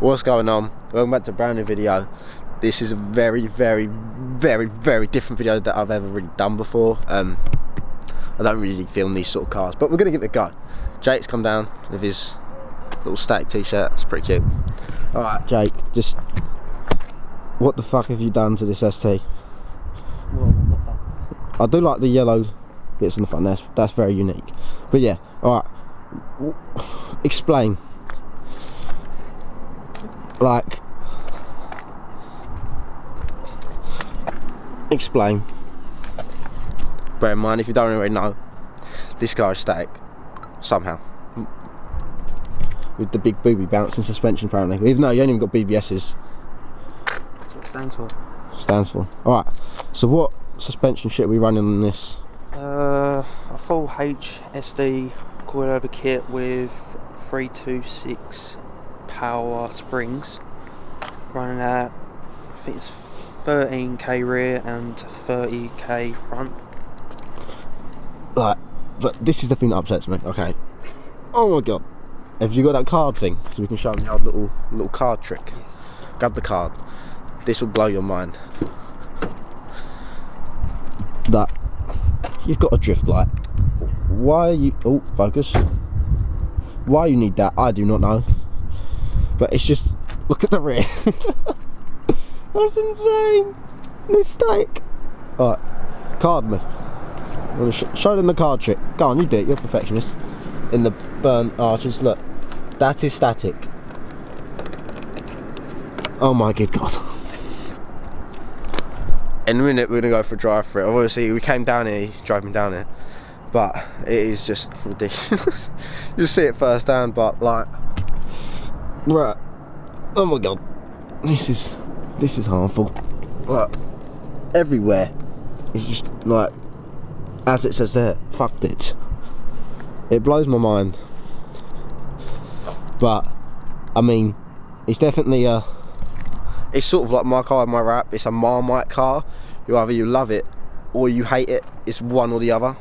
what's going on? Welcome back to a brand new video. This is a very very very very different video that I've ever really done before. Um, I don't really film these sort of cars but we're gonna give it a go. Jake's come down with his little static t-shirt. It's pretty cute. Alright Jake just what the fuck have you done to this ST I do like the yellow bits on the front. That's that's very unique. But yeah alright explain like explain. Bear in mind if you don't already know this car is static somehow. With the big booby bouncing suspension apparently. Even though you ain't even got BBS's That's what it stands for. stands for. Alright so what suspension shit are we running on this? Uh, a full HSD coilover kit with 326 power springs. Running at, I think it's 13k rear and 30k front. like but this is the thing that upsets me okay? Oh my god. Have you got that card thing? So we can show them our little little card trick. Yes. grab the card. This will blow your mind. That you've got a drift light. Why you oh focus. Why you need that? I do not know but it's just look at the rear that's insane mistake alright card me Wanna sh show them the card trick go on you do it you're a perfectionist in the burnt arches look that is static Oh my good god. In a minute we're gonna go for a drive for it. Obviously we came down here, driving down here. But it is just ridiculous. You'll see it firsthand, but like Right. Oh my god. This is this is harmful. Look. Everywhere. It's just like as it says there, fucked it. It blows my mind. But I mean it's definitely a it's sort of like my car and my rap it's a marmite car you either you love it or you hate it it's one or the other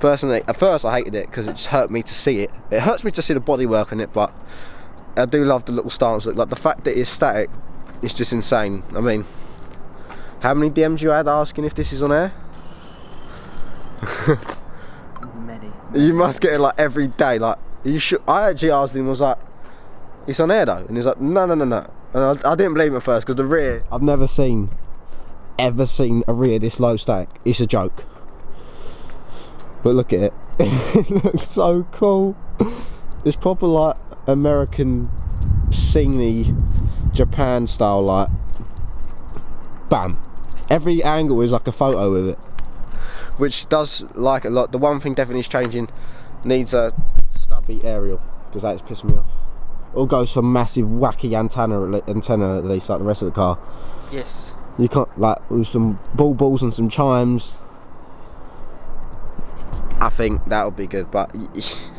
personally at first I hated it because it just hurt me to see it it hurts me to see the bodywork on it but I do love the little stance look like the fact that it's static is just insane. I mean how many DMs you had asking if this is on air? Many. you must get it like every day like you should I actually asked him was like it's on air though? And he's like no no no no. And I, I didn't believe him at first because the rear I've never seen ever seen a rear this low stack it's a joke. But look at it. It looks so cool. It's proper like American scenery Japan style like bam. Every angle is like a photo with it. Which does like a lot. The one thing definitely is changing needs a stubby aerial because that's pissing me off. Or go some massive wacky antenna antenna at least like the rest of the car. Yes. you can't like with some ball balls and some chimes. I think that would be good but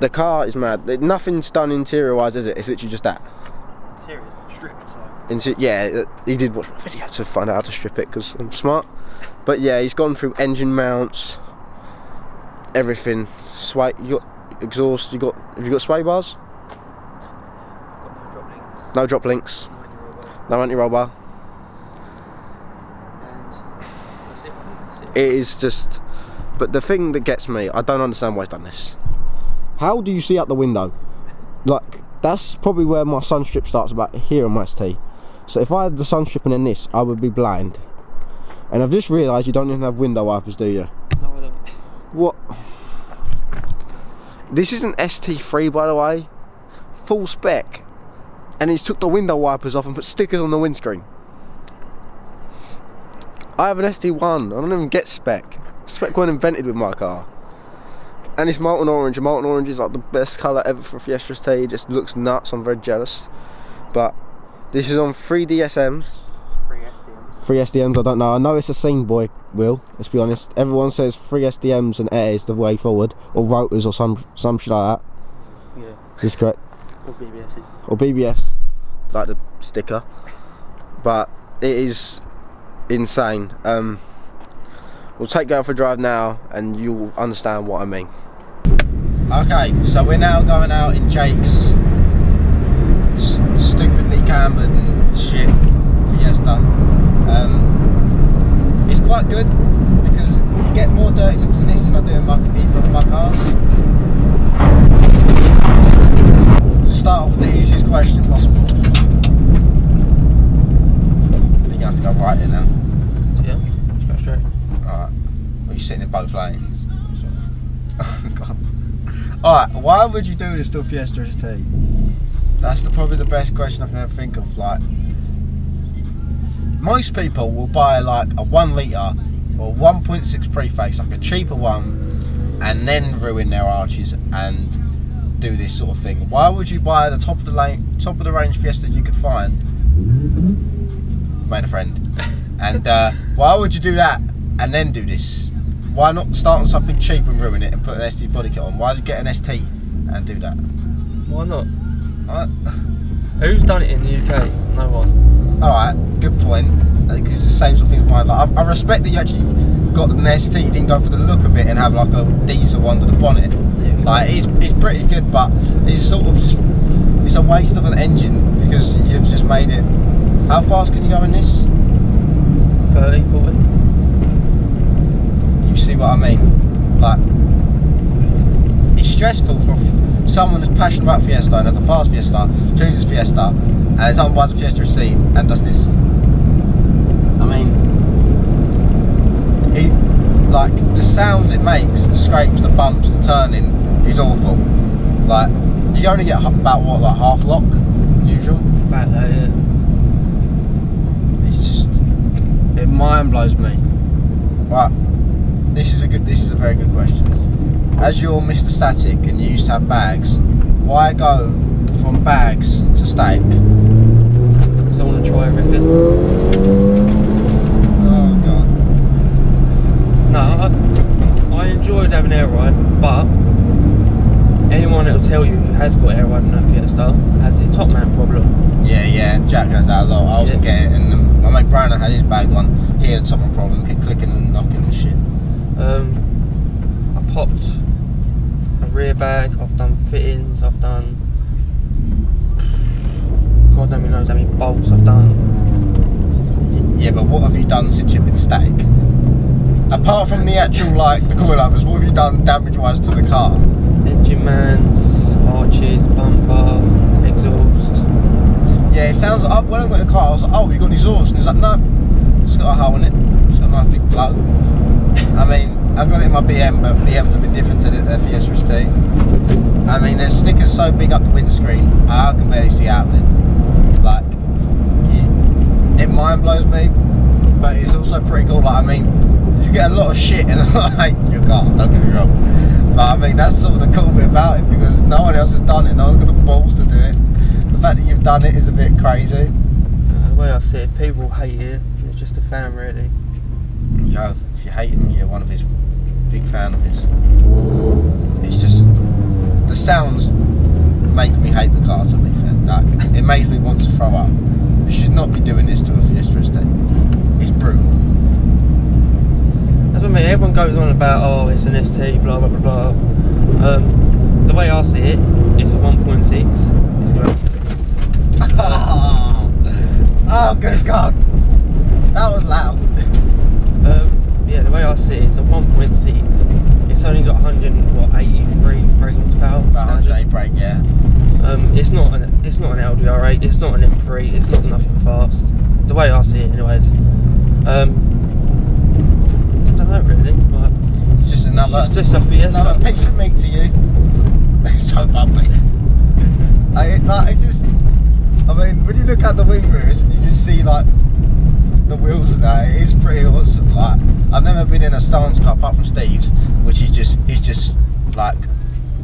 the car is mad nothing's done interior wise is it it's literally just that Interior stripped so. Inter yeah uh, he did watch my video to find out how to strip it because I'm smart but yeah he's gone through engine mounts everything sway you got exhaust you got have you got sway bars Got no drop links. no drop links Minor rubber. no anti-roll bar And that's it. That's it. it is just but the thing that gets me i don't understand why he's done this how do you see out the window? Like that's probably where my sun strip starts about here on my ST so if i had the sun strip and then this i would be blind. And i've just realized you don't even have window wipers do you? No, I don't. what? This is an st3 by the way. Full spec. And he's took the window wipers off and put stickers on the windscreen. I have an ST1 I don't even get spec. Spec wasn't invented with my car and it's molten orange and molten orange is like the best colour ever for Fiesta ST it just looks nuts I'm very jealous but this is on 3 DSMs 3 SDMs. Free SDMs, I don't know. I know it's a scene boy, Will, let's be honest. Everyone says 3 SDMs and air is the way forward, or rotors or some some shit like that. Yeah. Is correct. Or BBSs. Or BBS, like the sticker. But it is insane. Um, we'll take you out for a drive now and you'll understand what I mean. Okay, so we're now going out in Jake's stupidly cambered and shit Fiesta. Um, it's quite good because you get more dirty looks in this than I do in my, either of my cars. Start off with the easiest question possible. I think you have to go right here now. Yeah, just go straight. Alright. Well, you're sitting in both lanes. Oh, God. Alright, why would you do this to a Fiesta ST? That's the, probably the best question I can ever think of. Like, most people will buy like a one litre or 1.6 preface, like a cheaper one, and then ruin their arches and do this sort of thing. Why would you buy the top of the lane, top of the range Fiesta you could find? Made a friend. And uh, why would you do that and then do this? Why not start on something cheap and ruin it and put an ST body kit on? Why get an ST and do that? Why not? Uh, Who's done it in the UK? No one. Alright, good point. I think it's the same sort of thing as mine. Like, I, I respect that you actually got an ST, you didn't go for the look of it and have like a diesel under the bonnet. Like, it's, it's pretty good, but it's sort of just, it's a waste of an engine because you've just made it. How fast can you go in this? 30, 40? You see what I mean? Like, it's stressful for someone who's passionate about Fiesta and has a fast Fiesta, chooses Fiesta, and someone buys a Fiesta ST and does this. I mean, it, like, the sounds it makes, the scrapes, the bumps, the turning, is awful. Like, you only get about what, like half lock, usual? About that, yeah. It's just it mind blows me. Right, this is a good. This is a very good question. As you're Mr. Static and you used to have bags, why go from bags to static? Because I want to try everything. Oh god. No, I, I enjoyed having air ride, but anyone that will tell you who has got air ride in a Fiesta has the top mount problem. Yeah, yeah. Jack has that a lot. I wasn't Yeah. getting it, and um, my mate Brandon had his bag on. He had a top mount problem, kept clicking and knocking and shit. Um, I popped a rear bag. I've done fittings. I've done. God only knows how many bolts I've done. Yeah, but what have you done since you've been static? Apart from the actual like the coilovers, what have you done damage-wise to the car? Engine mounts, arches, bumper, exhaust. Yeah, it sounds. I, when I got the car, I was like, "Oh, you got an exhaust?" And he's like, "No, it's got a hole in it. It's got a nice big plug." I mean, I've got it in my BM, but BM's a bit different to the, the Fiesta ST. I mean, there's stickers so big up the windscreen, I can barely see out of it. Like, it, mind blows me, but it's also pretty cool. Like, I mean, you get a lot of shit in like your car. Don't get me wrong, but I mean that's sort of the cool bit about it because no one else has done it. No one's got the balls to do it. The fact that you've done it is a bit crazy. Uh, the way I see it, people hate it. It's just a fan, really. Joe, if you hate him, you're one of his big fan of his. It's just the sounds make me hate the car. To be fair, like, it makes me want to throw up. You should not be doing this to a Fiesta ST. It's brutal. That's what I mean. Everyone goes on about, oh, it's an ST, blah blah blah blah. Um, the way I see it, it's a 1.6. It's going. Oh, oh good God, that was loud. Yeah, the way I see it, it's a 1.6. It's only got 183 brake horsepower. About standard. 108 brake, yeah. Um, it's not an it's not an LDR8. It's not an M3. It's not nothing fast. The way I see it, anyways. Um, I don't know really. Like, It's just another. it's just a Fiesta. Another piece of meat to you. It's so bubbly. I, like, it just, I mean, when you look at the wing mirrors and you just see like the wheels that, it is pretty awesome. Like, I've never been in a stance car apart from Steve's, which is just, is just like,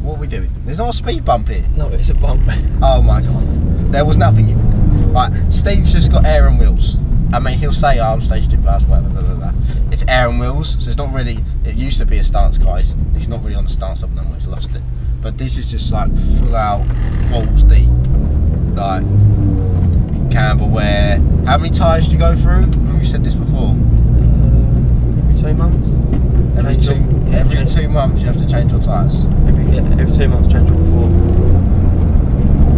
what are we doing? There's not a speed bump here. No, it's a bump. Oh my god, there was nothing. in- Right, Steve's just got air and wheels. I mean, he'll say, oh, I'm stage two plus, whatever, blah, blah, blah. It's air and wheels, so it's not really, it used to be a stance car. He's, he's not really on the stance of them, he's lost it. But this is just like full out balls deep. Like, camber wear. How many tyres do you go through? You said this before? Every two months. Every Change two, every change- two months you have to change your tyres. Every every two months change all four.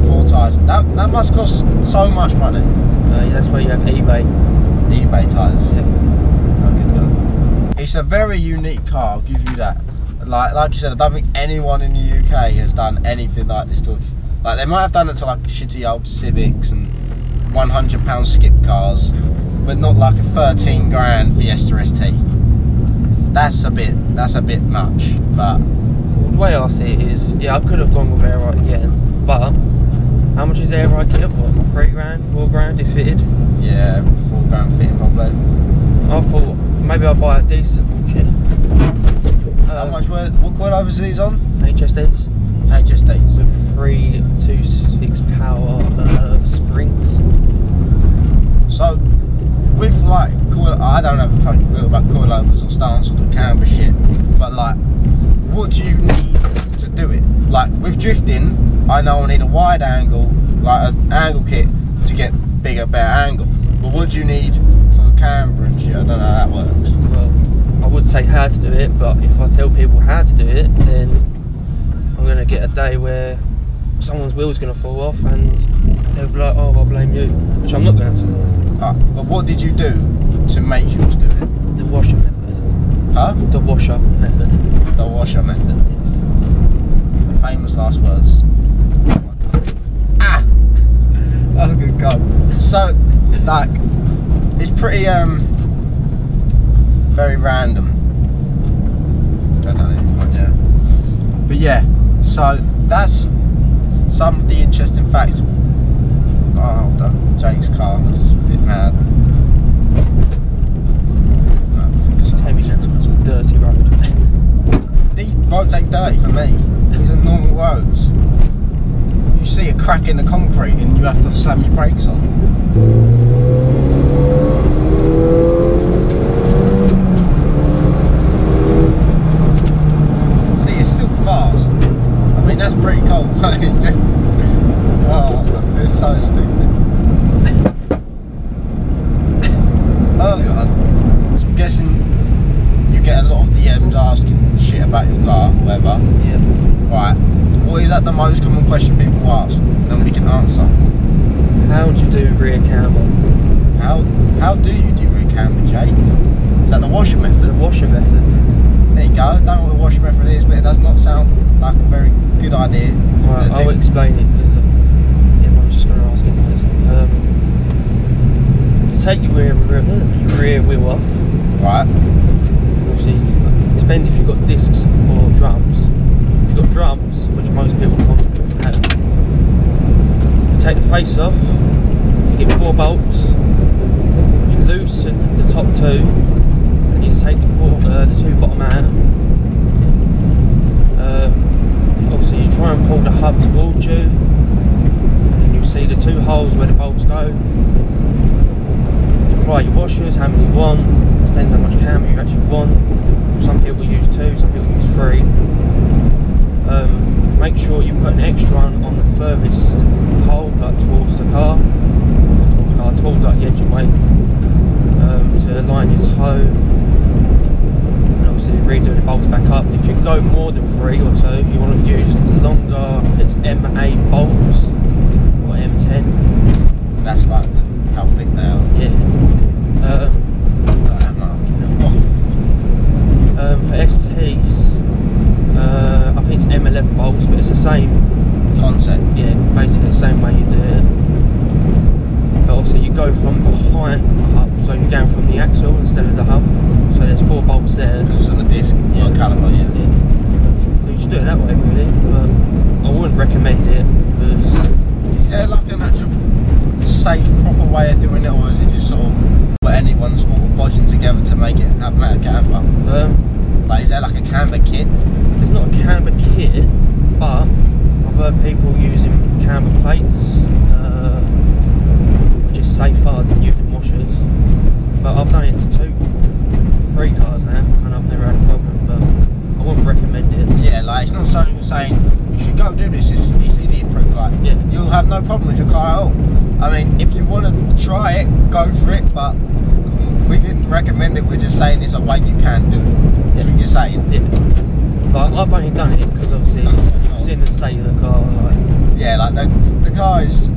Four tyres. That That must cost so much money. Uh, that's why you have eBay. eBay tyres. Yeah. Oh, good God. It's a very unique car, I'll give you that. Like like you said, I don't think anyone in the UK has done anything like this to have, like they might have done it to like shitty old Civics and one hundred pound skip cars, but not like a thirteen grand Fiesta ST. That's a bit that's a bit much. But the way I see it is, yeah, I could have gone with air right again, but how much is air right kit? What, three grand, four grand if fitted? yeah, four grand fitting probably. I thought maybe I'll buy a decent one, shit. How Um, much were what coilovers are these on? HSDs HSDs. with three two six power uh, springs. So, with like, coil, I don't have a fucking clue about coilovers or stance or camber shit, but like, what do you need to do it? Like, with drifting, I know I need a wide angle, like an angle kit to get bigger, better angle. But what do you need for the camber and shit? I don't know how that works. Well, I would say how to do it, but if I tell people how to do it, then I'm gonna get a day where someone's wheel's gonna fall off and they'll be like, "Oh, I'll blame you," which I'm not going to. Uh, but what did you do to make yours do it? The washer method. Huh? The washer method. The washer method. The famous last words. Ah! Oh good god. So, like, it's pretty, um, very random. Don't know yeah. But yeah, so that's some of the interesting facts. Oh, hold on. Jake's car was a bit mad. No, I think so. Take me down to a dirty road. These roads ain't dirty for me. These are normal roads. You see a crack in the concrete and you have to slam your brakes on. See, it's still fast. I mean, that's pretty cool. Just, oh, it's so stupid. oh god. So I'm guessing you get a lot of DMs asking shit about your car, whatever. yeah. Right. What is that the most common question people ask? We can answer. How do you do rear camber? How how do you do rear camber, Jay? Is that the washer method? The washer method. There you go. I don't know what the washer method is, but it does not sound like a very good idea. Right, I'll explain it because everyone's just going to ask anyways. Um, you take your rear, rear, your rear wheel off. Right. Obviously, it depends if you've got discs or drums. If you've got drums, which most people can't have, you take the face off, you get four bolts, you loosen the top two, and you take the, four, uh, the two bottom out. Um, obviously, you try and pull the hub towards you, and you see the two holes where the bolts go. You apply your washers, how many you want, depends how much camber you actually want. Some people use two, some people use three. Um, make sure you put an extra one on the furthest hole, like towards the car, towards the car, towards like the engine way, um, to line your toe. Redo the bolts back up. If you go more than three or two, you want to use longer, if it's M8 bolts or M10. That's like how thick they are. Yeah. Um, Like that mark. Um, for STs, uh, I think it's M11 bolts, but it's the same, Concept. yeah, basically the same way you do it. Obviously you go from behind the hub, so you're going from the axle instead of the hub. So there's four bolts there. Because it's on the disc, Yeah. not a caliper, yeah. Yeah. So you should do it that way really, but I wouldn't recommend it because Is there like an actual safe, proper way of doing it, or is it just sort of what anyone's sort of bodging together to make it have mad camber? um, Like, is there like a camber kit? There's not a camber kit, but I've heard people using camber plates, uh, which is safer than using washers. But I've done it to two, three cars now, and I've never had a problem. But I wouldn't recommend it. Yeah, like it's not something you're saying you should go do this. It's, it's idiot proof. Like, Yeah. you'll have no problem with your car at all. I mean, if you want to try it, go for it. But we didn't recommend it. We're just saying it's a way you can do it. That's Yeah. what you're saying. Yeah. Like I've only done it because obviously you've seen the state of the car. Like, Yeah, like the the car is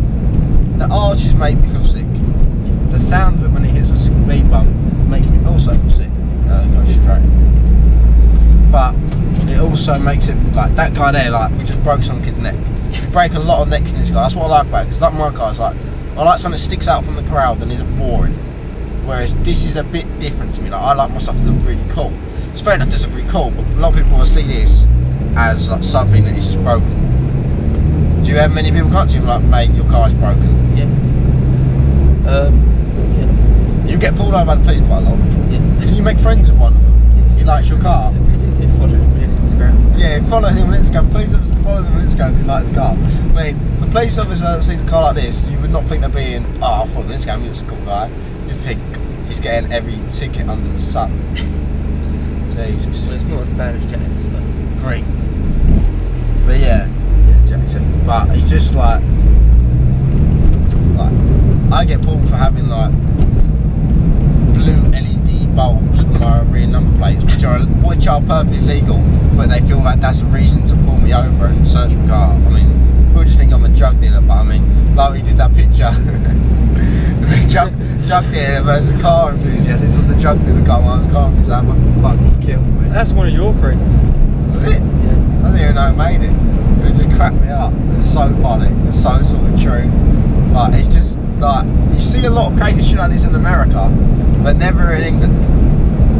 the arches make me feel sick. The sound of it when it hits a speed bump makes me also feel sick. Uh, go straight. But it also makes it like that guy there, like we just broke some kid's neck. You break a lot of necks in this car. That's what I like about it. Because like my car, it's like I like something that sticks out from the crowd and isn't boring. Whereas this is a bit different to me. Like I like my stuff to look really cool. It's fair enough, look really cool, but a lot of people will see this as like something that is just broken. Do you have many people come to you like, mate, your car is broken? Yeah. Um, yeah. You get pulled over by the police quite a lot. yeah. Can you make friends with one of them? Yes. He likes your car. He follows me on Instagram. Yeah, follow him on Instagram. Police officer, follow him on Instagram because he likes his car. I mean, if a police officer that sees a car like this, you would not think they're being, oh, I'll follow him on Instagram, he's a cool guy. You think he's getting every ticket under the sun. Jesus. Well, it's not as bad as Jack's. But Great. But yeah, yeah, Jackson. But it's just like, like I get pulled for having like which are which are perfectly legal, but they feel like that's a reason to pull me over and search my car. I mean, people just think I'm a drug dealer, but I mean, like we did that picture. the drug, drug dealer versus car enthusiast. This was the drug dealer car, I was car enthusiast. That fucking killed me. that's one of your friends. Was it? Yeah. I didn't even know it made it. It just cracked me up. It was so funny. It was so sort of true. Like it's just like you see a lot of crazy shit like this in America, but never in England.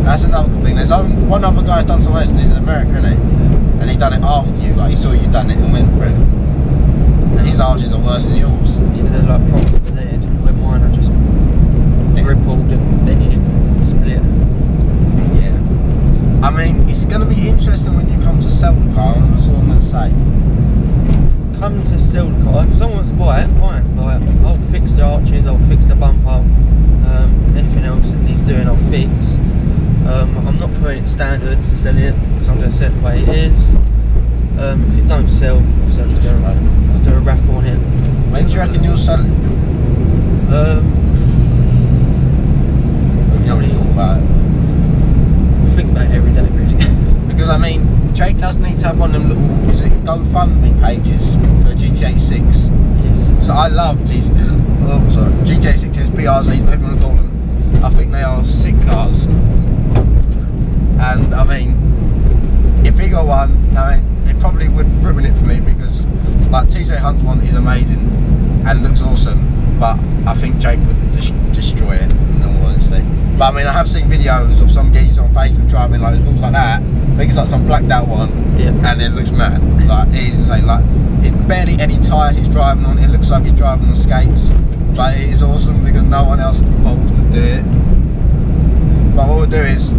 That's another thing. There's one other guy's done some and he's in America, isn't he? And he done it after you. Like he saw you done it and went for it. And his arches are worse than yours. Yeah, they're like proper flared, where mine are just rippled and then you split. Yeah. I mean, it's going to be interesting when you come to sell the car. and That's all I'm going to say. Come to sell the car. If someone wants to buy it, fine. Like, I'll fix the arches, I'll fix the bumper. Um, anything else that needs doing, I'll fix. Um, I'm not putting it standards to sell it because I'm going to sell it the way it is. Um, if it don't sell, I'll just do a, I'll do a raffle on it. When do you reckon you'll sell it? Um, Have you not really thought about it? I think about it every day, really. Because I mean, Jake does need to have one of them little is it GoFundMe pages for GT86. yes. So I love GTA. Oh, sorry, GT86s, BRZs, whatever you want to call them. I think they are sick cars. And I mean, if he got one, I mean, it probably would ruin it for me because like TJ Hunt's one is amazing and looks awesome, but I think Jake would dis- destroy it. In all honesty. But I mean, I have seen videos of some geese on Facebook driving like wheels like that. I think it's like some blacked out one Yeah. and it looks mad. Like it is insane. Like it's barely any tyre he's driving on. It looks like he's driving on skates. But it is awesome because no one else has the balls to do it. But what we'll do is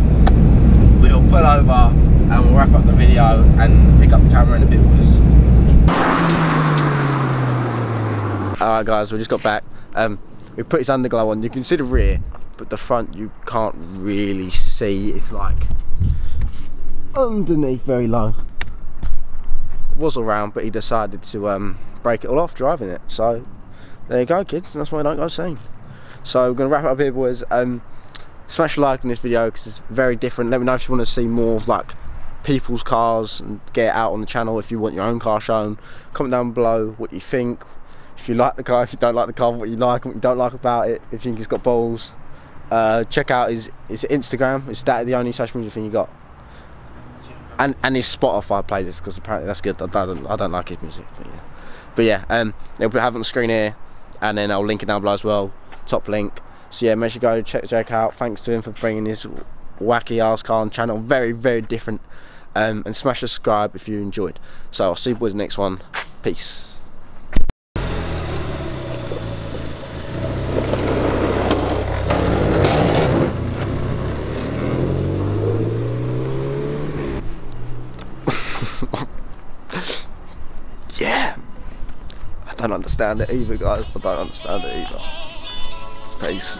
we'll pull over and we'll wrap up the video and pick up the camera in a bit, boys. Alright guys, we just got back. Um, we put his underglow on. You can see the rear, but the front you can't really see. It's like underneath very low. Was around, but he decided to um, break it all off driving it. So there you go, kids. That's why I don't go seen. So we're gonna wrap up here, boys. Um, smash a like in this video because it's very different. Let me know if you want to see more of like people's cars and get out on the channel. If you want your own car shown, comment down below what you think. If you like the car, if you don't like the car, what you like what you don't like about it. If you think it's got balls, uh, check out his his Instagram. Is that the only social media thing you got? And and his Spotify playlist because apparently that's good. I don't I don't like his music, but yeah. But yeah, um, they'll it on the screen here, and then I'll link it down below as well. Top link. So yeah, make sure you go check Jake out. Thanks to him for bringing his wacky ass car on channel. Very very different. Um, and smash subscribe if you enjoyed. So I'll see you boys next one. Peace. yeah. I don't understand it either, guys. I don't understand it either. Peace.